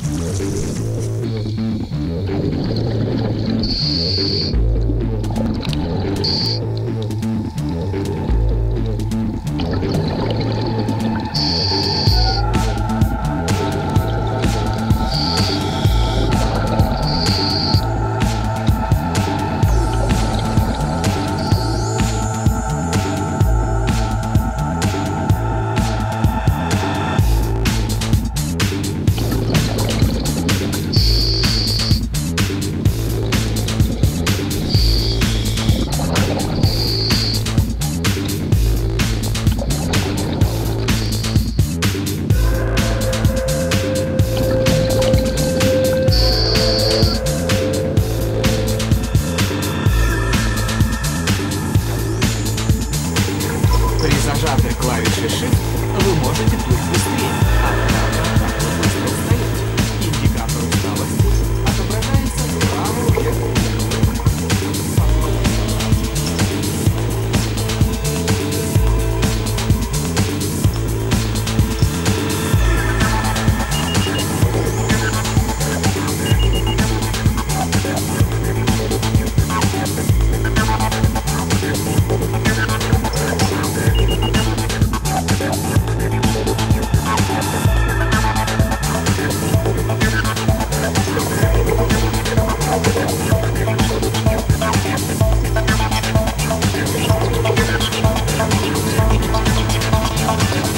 Música 是身体。something.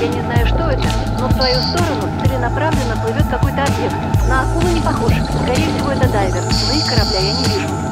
Я не знаю, что это, но в твою сторону целенаправленно плывет какой-то объект. На акулу не похож. Скорее всего, это дайвер, но их корабля я не вижу.